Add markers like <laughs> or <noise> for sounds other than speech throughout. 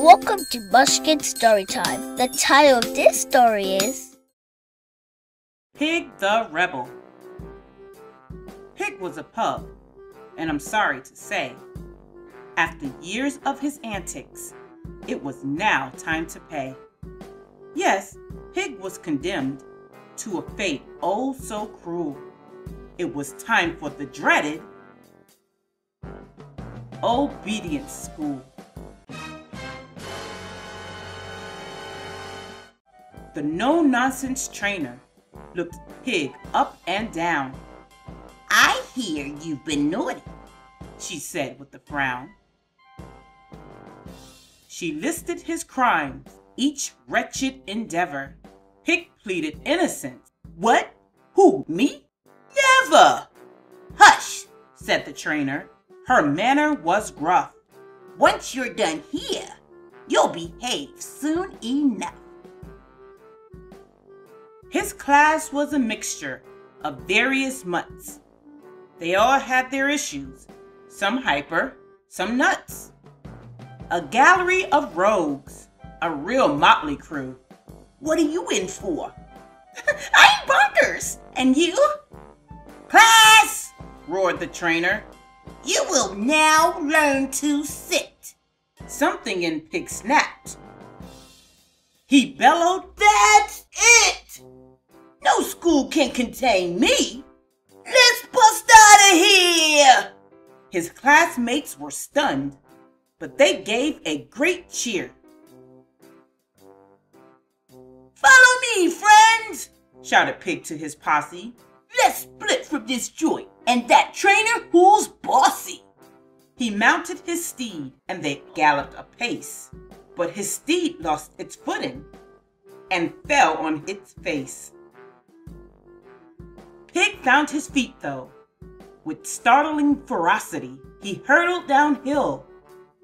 Welcome to Munchkin Storytime. The title of this story is Pig the Rebel. Pig was a pug, and I'm sorry to say, after years of his antics, it was now time to pay. Yes, Pig was condemned to a fate oh so cruel. It was time for the dreaded obedience school. The no nonsense trainer looked Pig up and down. I hear you've been naughty, she said with a frown. She listed his crimes, each wretched endeavor. Pig pleaded innocence. What? Who, me? Never! Hush, said the trainer. Her manner was gruff. Once you're done here, you'll behave soon enough. His class was a mixture of various mutts. They all had their issues, some hyper, some nuts. A gallery of rogues, a real motley crew. What are you in for? <laughs> I'm bonkers! And you? Class! roared the trainer. You will now learn to sit. Something in Pig snapped. He bellowed, That's it! School can contain me. Let's bust out of here! His classmates were stunned, but they gave a great cheer. Follow me, friends! shouted Pig to his posse. Let's split from this joint and that trainer who's bossy. He mounted his steed and they galloped apace, but his steed lost its footing and fell on its face. Pig found his feet though. With startling ferocity, he hurtled downhill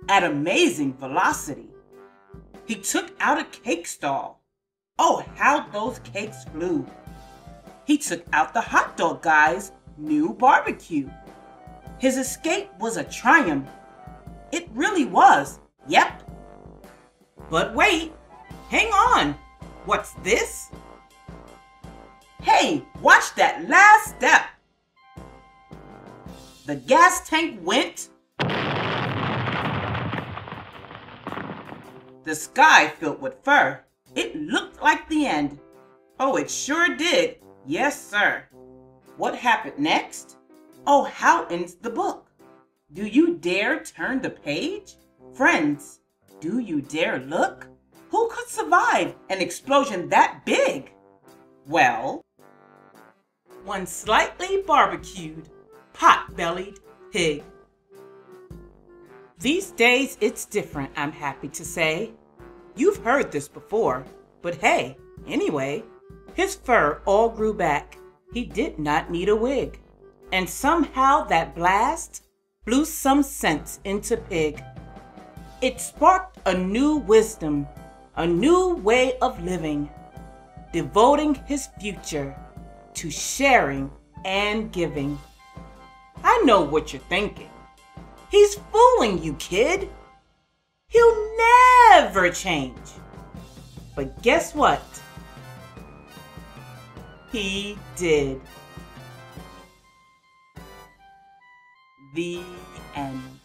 at amazing velocity. He took out a cake stall. Oh, how those cakes flew! He took out the hot dog guy's new barbecue. His escape was a triumph. It really was. Yep. But wait, hang on. What's this? Hey, watch that last step. The gas tank went. The sky filled with fur. It looked like the end. Oh, it sure did. Yes, sir. What happened next? Oh, how ends the book? Do you dare turn the page? Friends, do you dare look? Who could survive an explosion that big? Well, one slightly barbecued, pot-bellied pig. These days it's different, I'm happy to say. You've heard this before, but hey, anyway, his fur all grew back. He did not need a wig. And somehow that blast blew some sense into Pig. It sparked a new wisdom, a new way of living, devoting his future to sharing and giving. I know what you're thinking. He's fooling you, kid. He'll never change. But guess what? He did. The end.